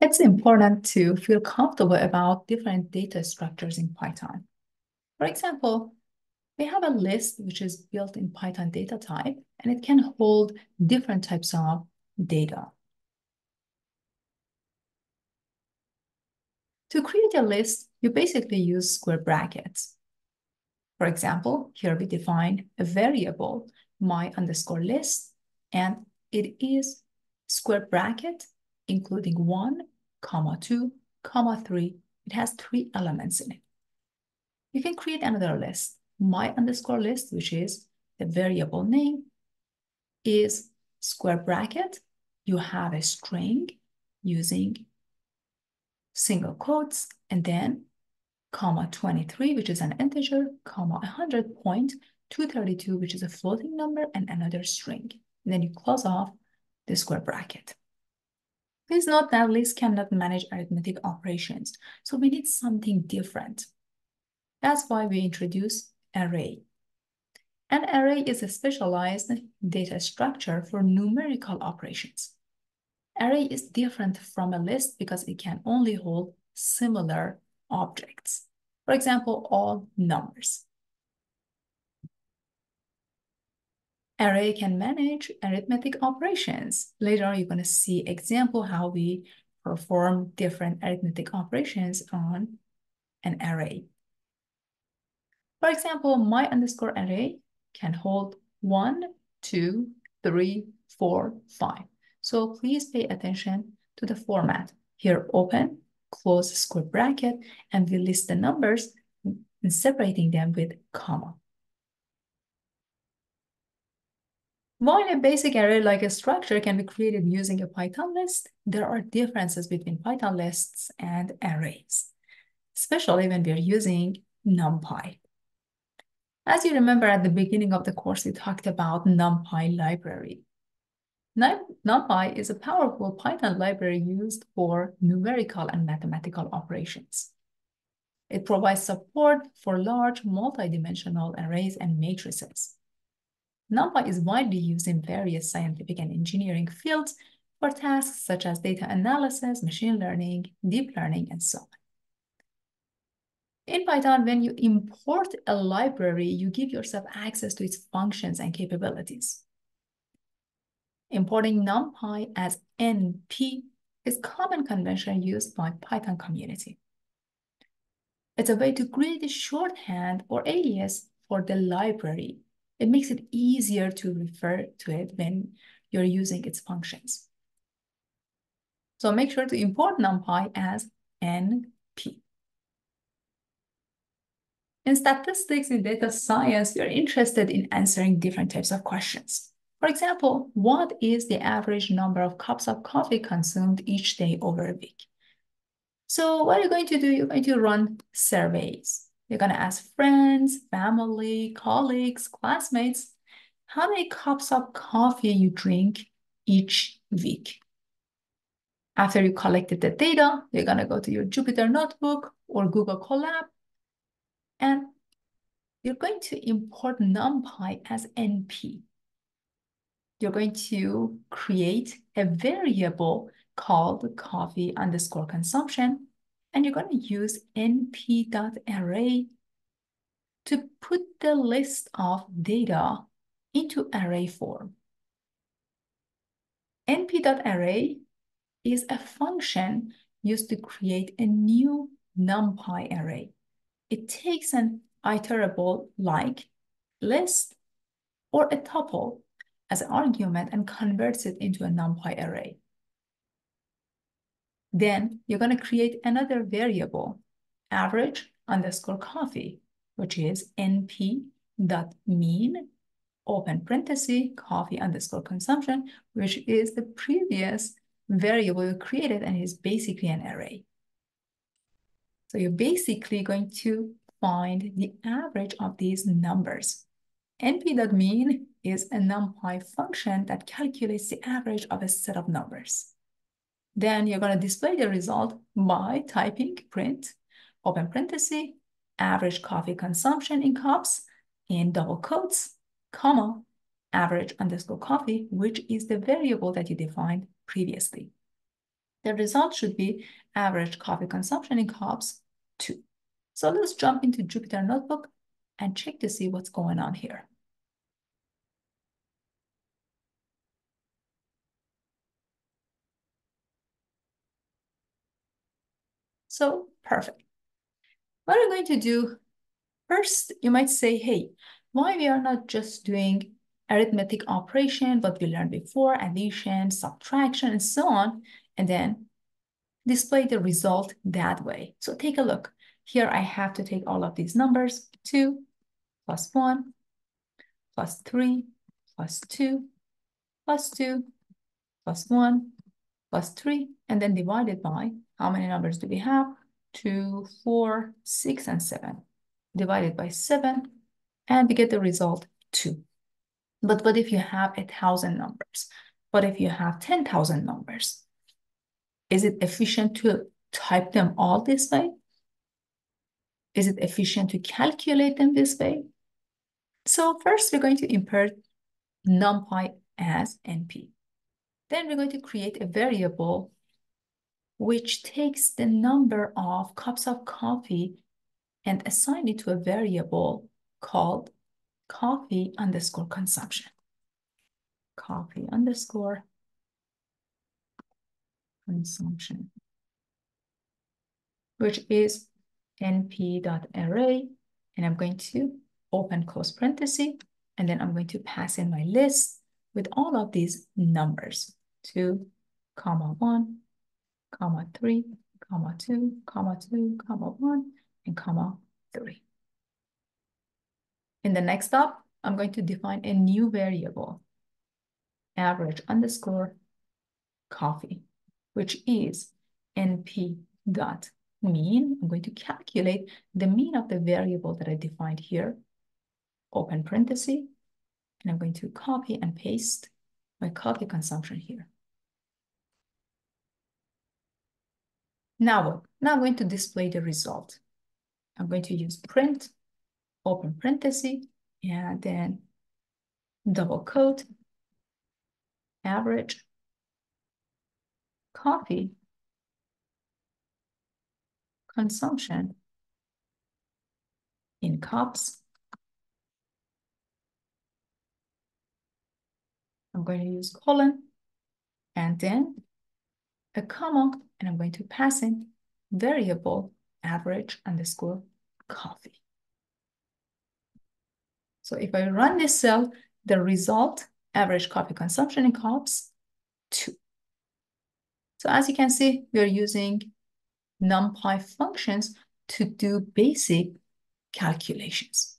It's important to feel comfortable about different data structures in Python. For example, we have a list which is built in Python data type, and it can hold different types of data. To create a list, you basically use square brackets. For example, here we define a variable, my underscore list, and it is square bracket, including one, comma two, comma three. It has three elements in it. You can create another list. My underscore list, which is the variable name, is square bracket. You have a string using single quotes, and then comma 23, which is an integer, comma 100.232, which is a floating number, and another string. And then you close off the square bracket. Please note that list cannot manage arithmetic operations, so we need something different. That's why we introduce array. An array is a specialized data structure for numerical operations. Array is different from a list because it can only hold similar objects. For example, all numbers. Array can manage arithmetic operations. Later on, you're going to see example how we perform different arithmetic operations on an array. For example, my underscore array can hold one, two, three, four, five. So please pay attention to the format. Here, open, close square bracket, and we list the numbers and separating them with comma. While a basic array like a structure can be created using a Python list, there are differences between Python lists and arrays, especially when we're using NumPy. As you remember at the beginning of the course, we talked about NumPy library. NumPy is a powerful Python library used for numerical and mathematical operations. It provides support for large multidimensional arrays and matrices. NumPy is widely used in various scientific and engineering fields for tasks such as data analysis, machine learning, deep learning, and so on. In Python, when you import a library, you give yourself access to its functions and capabilities. Importing NumPy as NP is common convention used by Python community. It's a way to create a shorthand or alias for the library. It makes it easier to refer to it when you're using its functions. So make sure to import NumPy as NP. In statistics in data science, you're interested in answering different types of questions. For example, what is the average number of cups of coffee consumed each day over a week? So what are you going to do? You're going to run surveys. You're going to ask friends, family, colleagues, classmates, how many cups of coffee you drink each week. After you collected the data, you're going to go to your Jupyter Notebook or Google Colab, and you're going to import NumPy as NP you're going to create a variable called coffee underscore consumption, and you're going to use np.array to put the list of data into array form. np.array is a function used to create a new NumPy array. It takes an iterable like list or a tuple as an argument and converts it into a NumPy array. Then you're going to create another variable, average underscore coffee, which is np dot mean open parenthesis coffee underscore consumption, which is the previous variable you created and is basically an array. So you're basically going to find the average of these numbers. np.mean is a NumPy function that calculates the average of a set of numbers. Then you're going to display the result by typing print, open parenthesis, average coffee consumption in cups in double quotes, comma, average underscore coffee, which is the variable that you defined previously. the result should be average coffee consumption in cups, 2. So let's jump into Jupyter Notebook and check to see what's going on here. So perfect. What I'm going to do first, you might say, hey, why we are not just doing arithmetic operation, what we learned before, addition, subtraction, and so on, and then display the result that way. So take a look. Here I have to take all of these numbers, 2 plus 1 plus 3 plus 2 plus 2 plus 1 plus 3, and then divide it by how many numbers do we have? 2, 4, 6, and 7. Divided by 7, and we get the result 2. But what if you have a thousand numbers? What if you have 10,000 numbers? Is it efficient to type them all this way? Is it efficient to calculate them this way? So first we're going to import numpy as np. Then we're going to create a variable which takes the number of cups of coffee and assign it to a variable called coffee underscore consumption. Coffee underscore consumption, which is np.array, and I'm going to open close parenthesis, and then I'm going to pass in my list with all of these numbers, 2, comma 1, comma 3, comma 2, comma 2, comma 1, and comma 3. In the next step, I'm going to define a new variable, average underscore coffee, which is np dot mean. I'm going to calculate the mean of the variable that I defined here, open parenthesis, and I'm going to copy and paste my coffee consumption here. Now what? Now I'm going to display the result. I'm going to use print open parenthesis, and then double quote, average coffee consumption in cups. I'm going to use colon and then a comma, and I'm going to pass in variable average underscore coffee. So if I run this cell, the result, average coffee consumption in cups, 2. So as you can see, we are using NumPy functions to do basic calculations.